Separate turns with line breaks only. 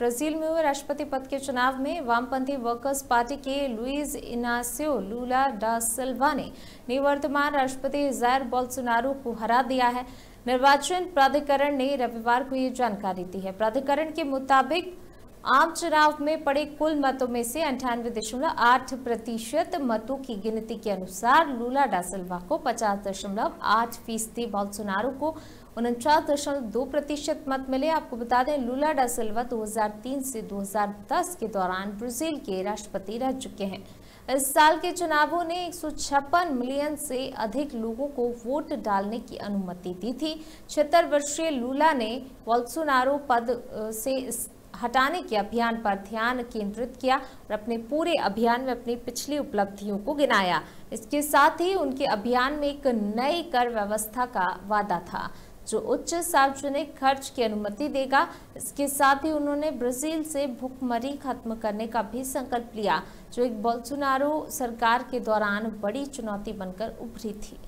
Brazil में हुए राष्ट्रपति पद के चुनाव में वामपंथी वर्कर्स पार्टी के लुइज इनासियो लूला डा सिल्वा ने निवर्तमान राष्ट्रपति जैर बोल्सोनारो को हरा दिया है। निर्वाचन प्राधिकरण ने रविवार को ये जानकारी दी है। प्राधिकरण के मुताबिक आम चुनाव में पड़े कुल मतों में से अंठानवे दशमलव आठ प्रतिशत मतों की गिनती के अनुसार लूला डासिल्वा को पचास दशमलव आठ फ़ीसदी बोल्सोनारो को उनचास दशमलव दो प्रतिशत मत मिले। आपको बता दें, लूला डासिल्वा 2003 से 2010 के दौरान ब्राज़ील के राष्ट्रपति रह चुके हैं। इस साल के चुनावों ने एक सौ छप्पन मिलियन से अधिक लोगों को वोट डालने की अनुमति दी थी। छिहत्तर वर्षीय लूला ने बोल्सोनारो पद से हटाने के अभियान पर ध्यान केंद्रित किया और अपने पूरे अभियान में अपनी पिछली उपलब्धियों को गिनाया। इसके साथ ही उनके अभियान में एक नई कर व्यवस्था का वादा था, जो उच्च सार्वजनिक खर्च की अनुमति देगा। इसके साथ ही उन्होंने ब्राज़ील से भुखमरी खत्म करने का भी संकल्प लिया, जो एक बोल्सोनारो सरकार के दौरान बड़ी चुनौती बनकर उभरी थी।